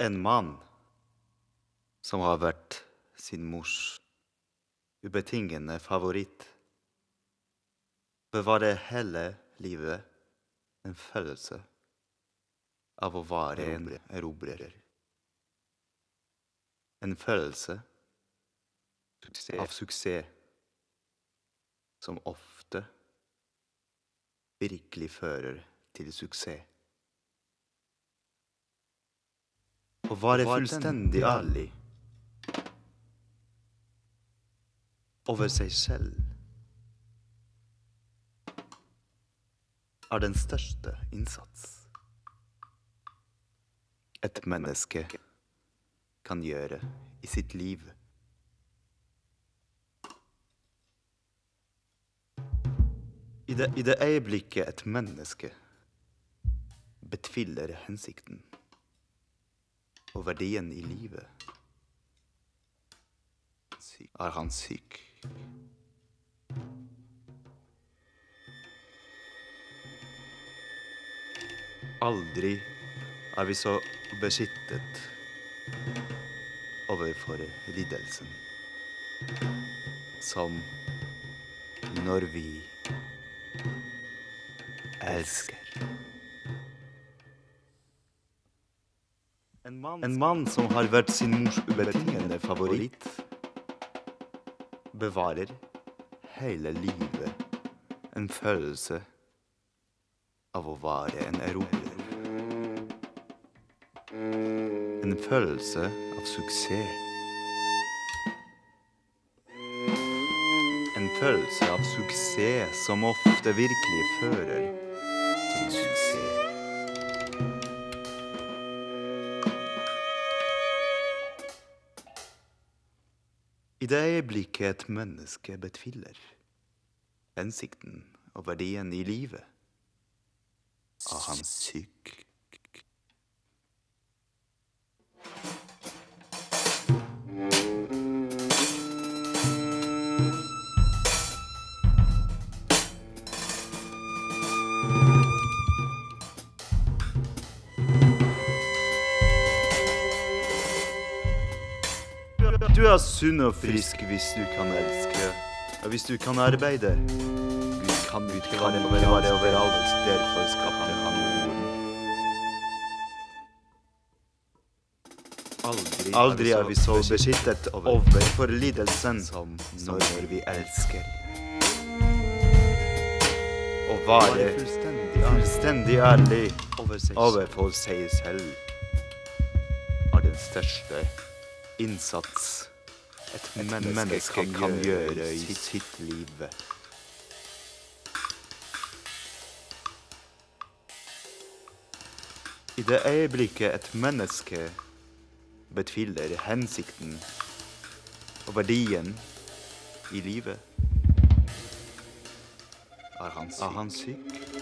En mann som har vært sin mors ubetingende favoritt, bevarer hele livet en følelse av å være en erobrer. En følelse av suksess som ofte virkelig fører til suksess. Å være fullstendig ærlig over seg selv er den største innsats et menneske kan gjøre i sitt liv. I det, I det øyeblikket et menneske betviler hensikten og verdien i livet, er han syk. Aldri er vi så beskyttet overfor lidelsen som når vi elsker. En mann som har vært sin mors ubetingede favoritt, bevarer hele livet en følelse av å være en erobrer. En følelse av suksess. En følelse av suksess som ofte virkelig fører til suksess. I det øyeblikket et menneske betviler hensikten og verdien i livet, er han syk. Du er sunn og frisk hvis du kan elske, og hvis du kan arbeide. Gud kan ikke være overalt, derfor skapte han jorden. Aldri, Aldri er vi så beskyttet overfor lidelsen som når vi elsker. Å være fullstendig ærlig overfor seg selv er den største innsats et menneske, kan, gjøre i sitt liv. I det øyeblikket et menneske betviler hensikten og verdien i livet, er han syk.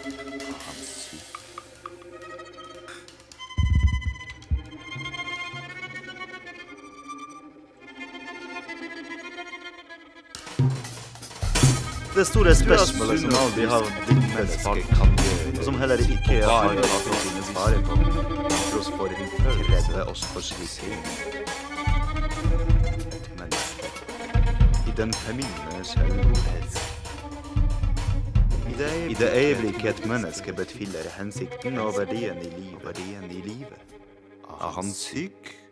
Er han syk? Det store spørsmålet som aldri har blitt menneske kan gjøre, og som heller ikke har hatt å finne svaret på, for en følelse oss for slik Et i den feminine. I det øyeblikket et menneske betviler hensikten og verdien i livet, verdien i livet, er han syk?